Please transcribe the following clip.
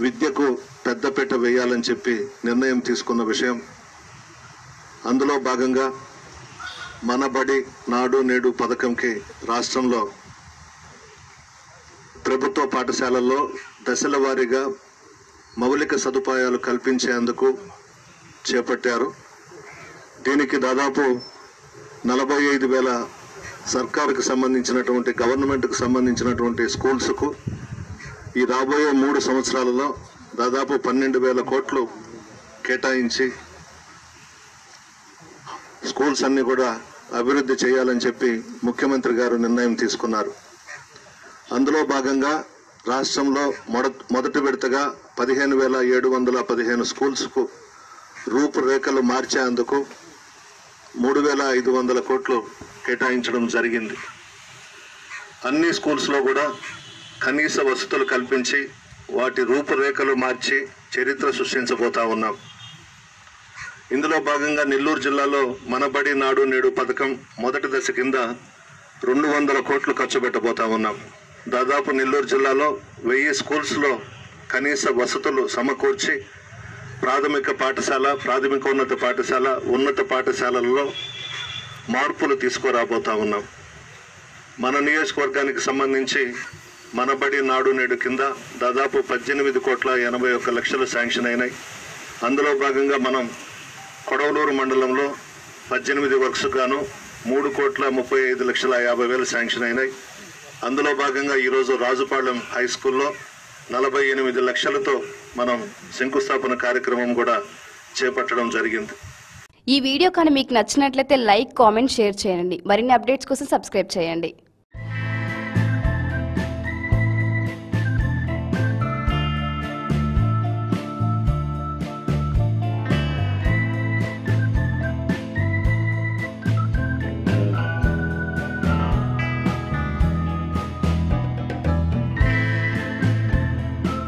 విద్యకు పెద్దపీట వేయాలని చెప్పి నిర్ణయం తీసుకున్న విషయం. అందులో భాగంగా మన బడి నాడు నేడు పథకంకి రాష్ట్రంలో ప్రభుత్వ పాఠశాలల్లో దశల వారీగా మౌలిక సదుపాయాలు కల్పించేందుకు చేపట్టారు. దీనికి దాదాపు నలభై ఐదు వేల సర్కారుకు సంబంధించినటువంటి గవర్నమెంట్కు సంబంధించినటువంటి స్కూల్స్కు ఈ రాబోయే మూడు సంవత్సరాలలో దాదాపు పన్నెండు వేల కోట్లు కేటాయించి స్కూల్స్ అన్ని కూడా అభివృద్ధి చేయాలని చెప్పి ముఖ్యమంత్రి గారు నిర్ణయం తీసుకున్నారు. అందులో భాగంగా రాష్ట్రంలో మొద మొదటి విడతగా పదిహేను వేల ఏడు వందల పదిహేను స్కూల్స్కు రూపురేఖలు మార్చేందుకు మూడు వేల ఐదు వందల కోట్లు కేటాయించడం జరిగింది. అన్ని స్కూల్స్లో కూడా కనీస వసతులు కల్పించి వాటి రూపురేఖలు మార్చి చరిత్ర సృష్టించబోతా ఉన్నాం. ఇందులో భాగంగా నెల్లూరు జిల్లాలో మనబడి నాడు నేడు పథకం మొదటి దశ కింద రెండు వందల కోట్లు ఖర్చు పెట్టబోతా ఉన్నాం. దాదాపు నెల్లూరు జిల్లాలో వెయ్యి స్కూల్స్లో కనీస వసతులు సమకూర్చి ప్రాథమిక పాఠశాల ప్రాథమికోన్నత పాఠశాల ఉన్నత పాఠశాలల్లో మార్పులు తీసుకురాబోతా ఉన్నాం. మన నియోజకవర్గానికి సంబంధించి మనబడి నాడు నేడు కింద దాదాపు పద్దెనిమిది కోట్ల ఎనభై ఒక్క లక్షలు శాంక్షన్ అయినాయి. అందులో భాగంగా మనం కొడవలూరు మండలంలో పద్దెనిమిది వర్క్స్ గాను మూడు కోట్ల ముప్పై ఐదు లక్షల యాభై వేలు శాంక్షన్ అయినాయి. అందులో భాగంగా ఈరోజు రాజుపాళెం హై స్కూల్లో నలభై ఎనిమిది లక్షలతో మనం శంకుస్థాపన కార్యక్రమం కూడా చేపట్టడం జరిగింది. ఈ వీడియో కానీ మీకు నచ్చినట్లయితే లైక్ కామెంట్ షేర్ చేయండి. మరిన్ని అప్డేట్స్ కోసం సబ్స్క్రైబ్ చేయండి.